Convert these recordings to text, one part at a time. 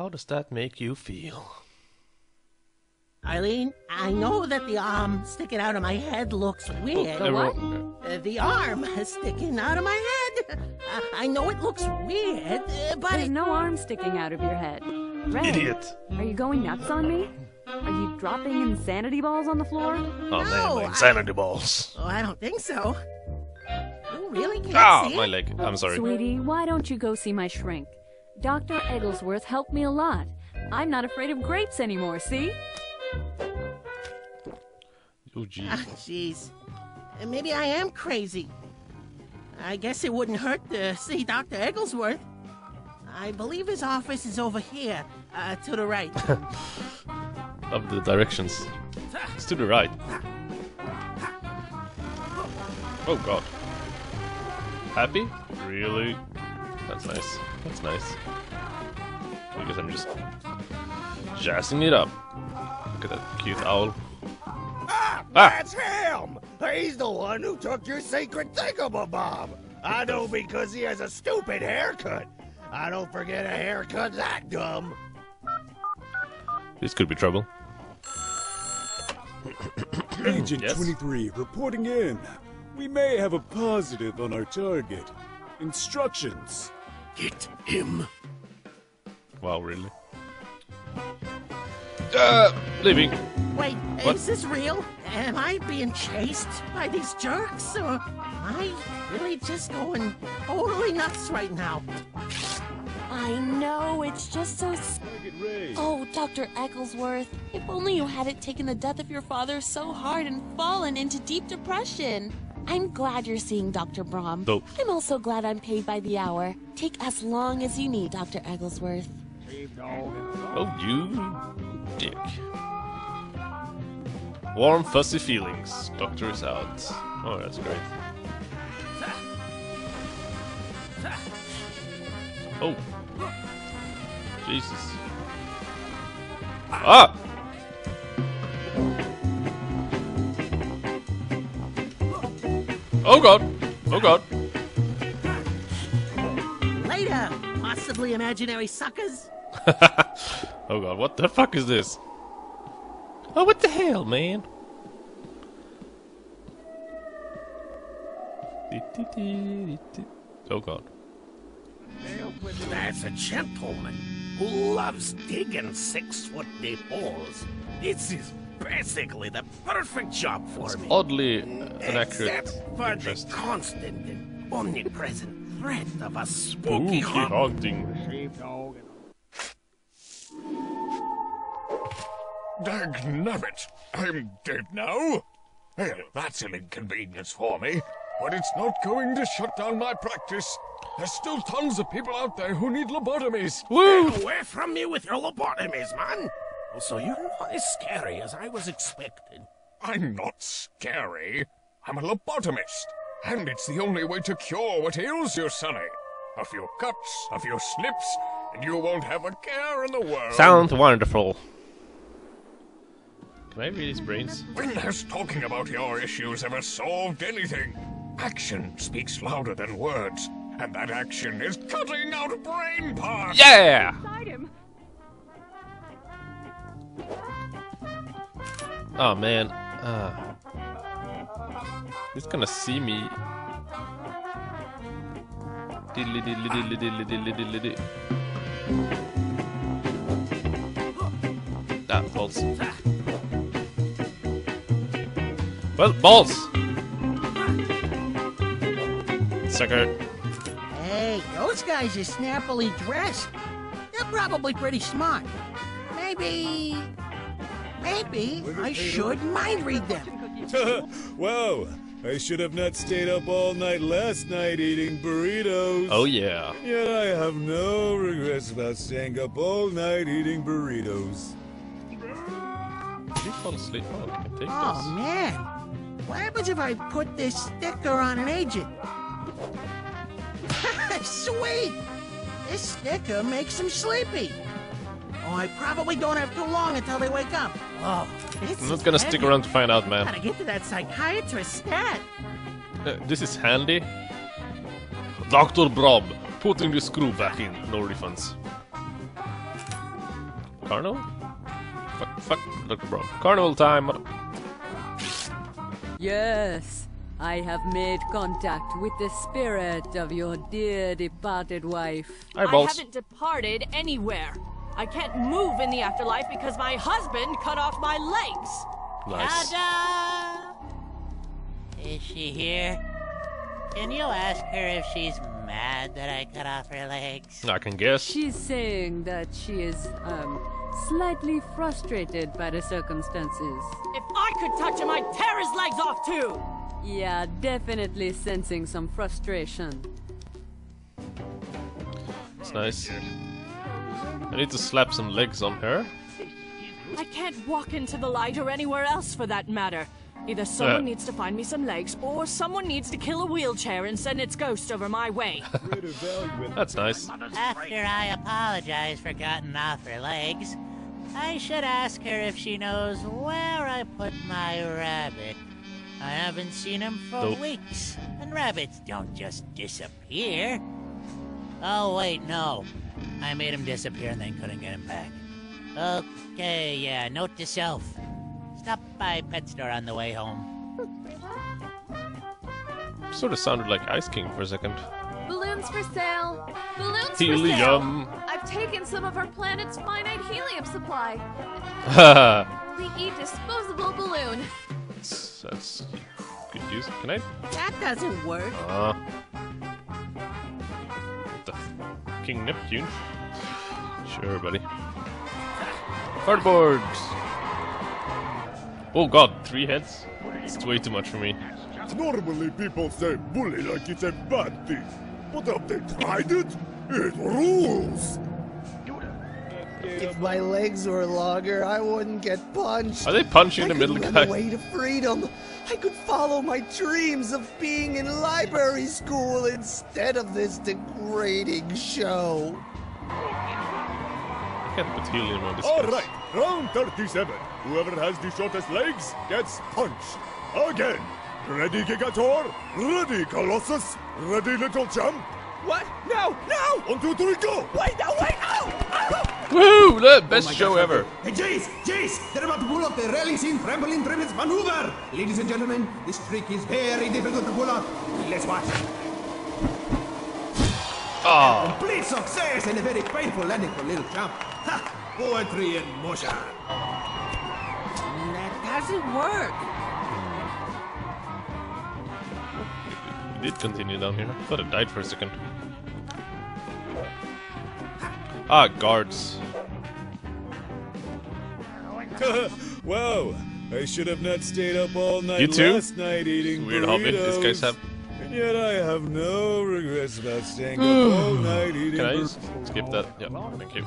how does that make you feel? Eileen, I know that the arm sticking out of my head looks weird. Uh, what? Uh, the arm sticking out of my head. Uh, I know it looks weird, uh, but There's it, no arm sticking out of your head. Ray, Idiot! Are you going nuts on me? Are you dropping insanity balls on the floor? Oh man, No, my I- insanity balls. oh, I don't think so. You really can't Ah, see my it? leg. I'm sorry. Sweetie, why don't you go see my shrink? Dr. Egglesworth helped me a lot. I'm not afraid of grapes anymore, see? Oh gee. Ah, jeez. Uh, Maybe I am crazy. I guess it wouldn't hurt to see Dr. Egglesworth. I believe his office is over here, uh, to the right. Of the directions. It's to the right. Oh god. Happy? Really? That's nice. That's nice. I guess I'm just jazzing it up. Look at that cute owl. Ah! That's him! He's the one who took your secret thingamabob! I know because he has a stupid haircut. I don't forget a haircut that dumb. This could be trouble. Agent Yes? 23 reporting in. We may have a positive on our target. Instructions. Get him. Wow, really? Uh, leaving. Wait, What? is this real? Am I being chased by these jerks, or am I really just going totally nuts right now? I know, it's just so. S- oh, Dr. Egglesworth, if only you hadn't taken the death of your father so hard and fallen into deep depression. I'm glad you're seeing Dr. Brom. I'm also glad I'm paid by the hour. Take as long as you need, Dr. Egglesworth. Oh, you dick. Warm, fuzzy feelings. Doctor is out. Oh, that's great. Oh. Jesus. Ah! Oh god! Oh god! Later, possibly imaginary suckers. oh god, what the fuck is this? Oh, what the hell, man? Oh god. That's a gentleman who loves digging six foot deep holes. This is basically the perfect job for me. Oddly uh, inaccurate. Except for the constant and omnipresent threat of a Spooky spooky hunt. haunting. Dagnabbit, I'm dead now. Well, that's an inconvenience for me, but it's not going to shut down my practice. There's still tons of people out there who need lobotomies. Woo! Get away from me with your lobotomies, man! So you're not as scary as I was expecting. I'm not scary. I'm a lobotomist, and it's the only way to cure what ails you, Sonny. A few cuts, a few slips, and you won't have a care in the world. Sounds wonderful. Can I read his brains? When has talking about your issues ever solved anything? Action speaks louder than words, and that action is cutting out brain parts. Yeah! Oh man. Uh, he's gonna see me. Diddly diddly diddly diddly diddly diddly diddly. Ah, balls. Well, balls! Sucker. Hey, those guys are snappily dressed. They're probably pretty smart. Maybe. Maybe I should mind read them. wow, I should have not stayed up all night last night eating burritos. Oh yeah. Yet I have no regrets about staying up all night eating burritos. Did he fall asleep? Oh, I can take Oh this. man, what happens if I put this sticker on an agent? Sweet! This sticker makes him sleepy. Oh, I probably don't have too long until they wake up. Oh, this I'm not gonna stick around to find out, man. Gotta get to that psychiatrist stat. Uh, this is handy. Dr. Brob, putting the screw back in. No refunds. carnival? Fuck, fuck, look, bro. Carnival time. mother- Yes, I have made contact with the spirit of your dear departed wife. Hi, I haven't departed anywhere. I can't move in the afterlife because my husband cut off my legs. Nice. Ta-da! Is she here? Can you ask her if she's mad that I cut off her legs? I can guess. She's saying that she is, um, slightly frustrated by the circumstances. If I could touch him, I'd tear his legs off too. Yeah, definitely sensing some frustration. It's nice. I need to slap some legs on her. I can't walk into the light or anywhere else for that matter. Either someone Uh. needs to find me some legs, or someone needs to kill a wheelchair and send its ghost over my way. That's nice. After I apologize for cutting off her legs, I should ask her if she knows where I put my rabbit. I haven't seen him for Nope. weeks, and rabbits don't just disappear. Oh, wait, no. I made him disappear and then couldn't get him back. Okay, yeah, note to self. Stop by pet store on the way home. Sort of sounded like Ice King for a second. Balloons for sale. Balloons for Helium. sale. I've taken some of our planet's finite helium supply. Haha. The disposable balloon. that's, that's good use. Can I? That doesn't work. Uh, King Neptune. Sure, buddy. Cardboard. Oh god, three heads. It's way too much for me. Normally people say bully like it's a bad thing. But have they tried it? It rules! If my legs were longer, I wouldn't get punched. Are they punching I the could middle run guy? away to freedom. I could follow my dreams of being in library school instead of this degrading show. I can't put helium on this. All face. right, round 37. Whoever has the shortest legs gets punched. Again. Ready, Gigator? Ready, Colossus? Ready, Little Champ? What? No, no! One, two, three, go! Wait, no, wait, no! Woo! The Oh best show ever. Hey, Jace! Jace! They're about to pull off the rallies in trampoline tremens maneuver! Ladies and gentlemen, this trick is very difficult to pull off. Let's watch. Ah, Complete success and a very painful landing for little champ. Ha! Poetry in motion. That doesn't work. it did continue down here. I thought it died for a second. Ah, guards. wow, I should have not stayed up all night You too? last night eating Weird hobby this guys have. And yet I have no regrets about staying up all night eating Can I just skip that? Yep, thank you.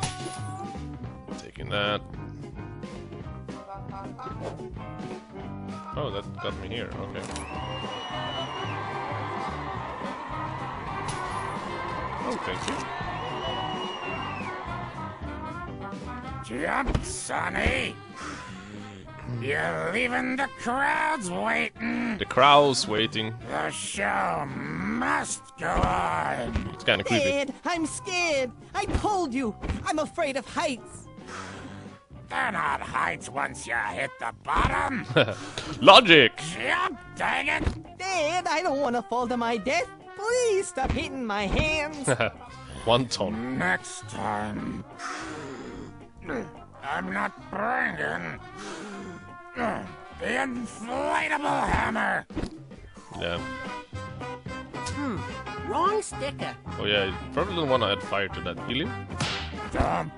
Taking that. Oh, that got me here. Okay. Oh, thank you. Jump, Sonny! You're leaving the crowds waiting. The crowd's waiting. The show must go on. It's kind of creepy. Dad, I'm scared. I told you. I'm afraid of heights. They're not heights once you hit the bottom. Logic! Jump, dang it! Dad, I don't want to fall to my death. Please stop hitting my hands. One ton. Next time, I'm not bringing the inflatable hammer. Yeah. Hmm. Wrong sticker. Oh yeah, you probably don't want to add fire to that helium. Jump,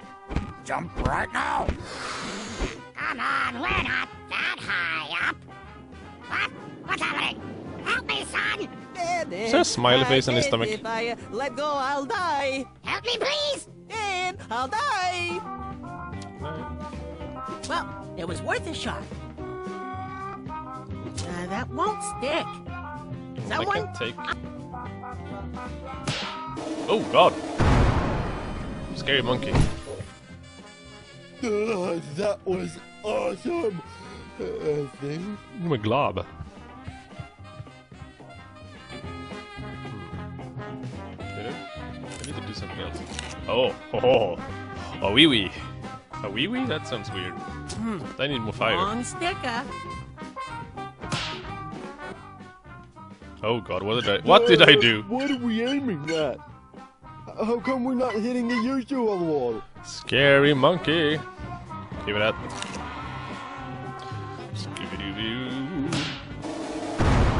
jump right now. Come on, we're not that high up. What? What's happening? Help me, son! Dad, Is there a smiley face on his stomach? If I let go, I'll die. Help me, please! Dad, I'll die. Well, it was worth a shot. Uh, that won't stick. I Someone? can't take. Oh god! Scary monkey. Uh, that was awesome. Uh, thing. I'm a glob. I need to do something else. Oh, oh, oh, oh wee wee. A wee wee? That sounds weird. Hmm. I need more fire. Long sticker. Oh god, what did I what did I do? What are we aiming at? How come we're not hitting the usual wall? Scary monkey. Give it up.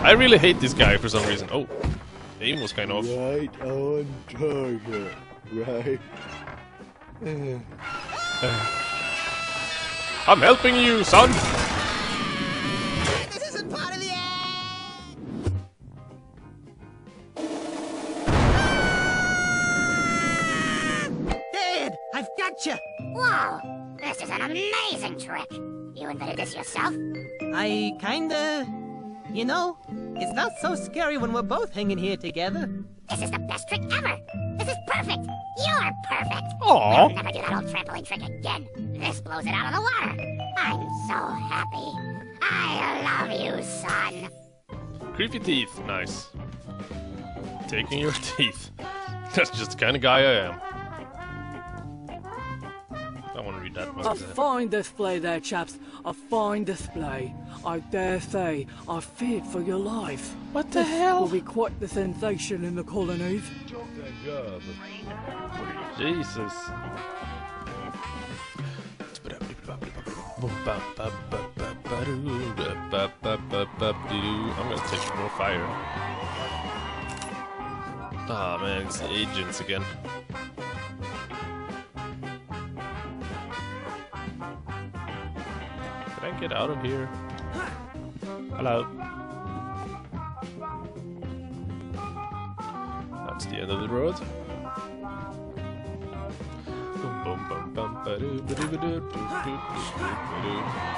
I really hate this guy for some reason. Oh, aim was kind of. Right on target. Right. I'm helping you, son. This isn't part of the Dad, I've got you. Whoa! This is an amazing trick. You invented this yourself? I kinda. You know, it's not so scary when we're both hanging here together. This is the best trick ever. This is perfect. You're perfect. Aw. We'll never do that old trampoline trick again. This blows it out of the water. I'm so happy. I love you, son. Creepy teeth, nice. Taking your teeth. That's just the kind of guy I am. I want to read that A fine display there, chaps. A fine display. I dare say, I feared for your life. What the this hell? will be quite the sensation in the colonies. Jesus. I'm gonna take more fire. Ah man, it's the agents again. Can I get out of here? Hello. That's the end of the road.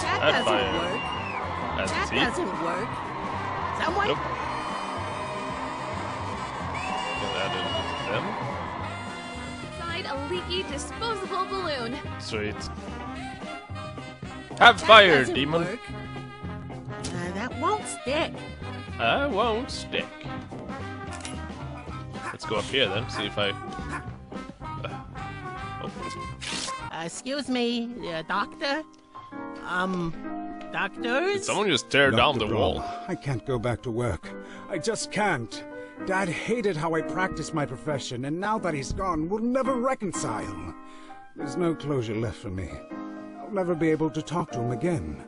That doesn't fire. work. That doesn't work. Someone. Nope. Get that into them. Inside a leaky disposable balloon. Sweet. Have fire, doesn't demon. work. Uh, that won't stick. I won't stick. Let's go up here then, see if I. Uh, excuse me, uh, doctor? Um, doctors? Someone just tear down the Dr. wall. I can't go back to work. I just can't. Dad hated how I practiced my profession, and now that he's gone, we'll never reconcile. There's no closure left for me. I'll never be able to talk to him again.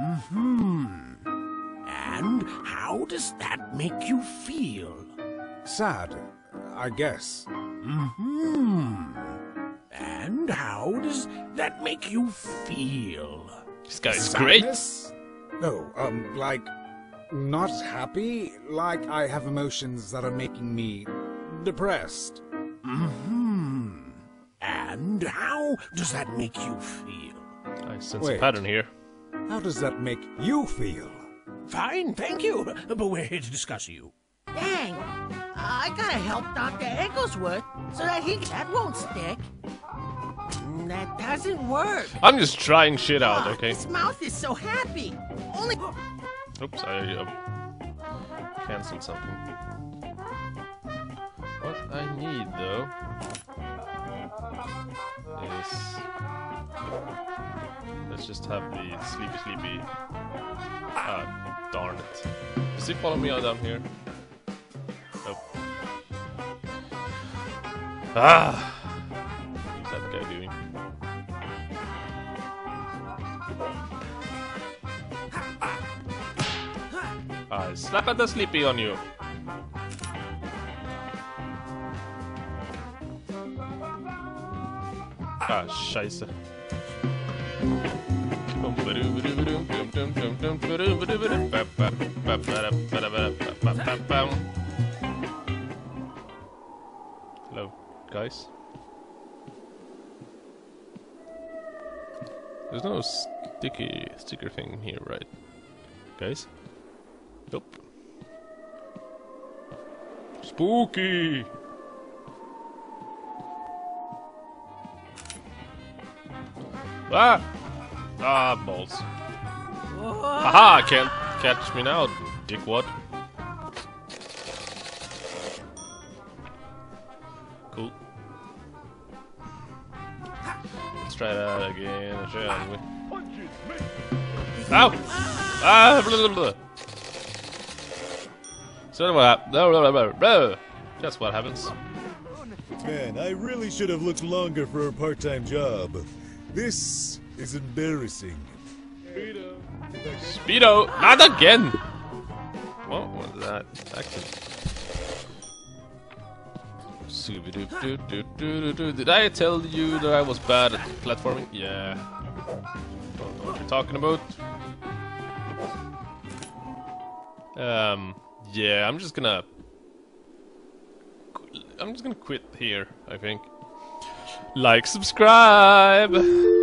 Mm hmm. And how does that make you feel? Sad, I guess. Mm hmm. And how does that make you feel? This guy's great. Sadness? No, um, like, not happy? Like I have emotions that are making me depressed. Hmm. And how does that make you feel? I sense Wait. a pattern here. How does that make you feel? Fine, thank you. But we're here to discuss you. Dang. I gotta help Dr. Egglesworth so that he that won't stick. That doesn't work. I'm just trying shit out, okay? His mouth is so happy. Only. Oops, I uh, canceled something. What I need though is let's just have the sleepy sleepy. Ah, darn it! Does he follow me all down here? Nope. Ah, Slap at the sleepy on you. Ah, scheiße. Hello, guys. There's no sticky sticker thing here, right? Guys? Nope. Spooky! Ah! Ah, balls. Haha, can't catch me now, dickwad. Cool. Let's try that again, shall we? Ow! Ah! Blah, blah, blah. So what blah. That's what happens. Man, I really should have looked longer for a part-time job. This is embarrassing. Speedo! Speedo, Not again! What was that? Action. Did I tell you that I was bad at platforming? Yeah. Don't know what you're talking about. Um, yeah, I'm just gonna... I'm just gonna quit here, I think. Like, subscribe!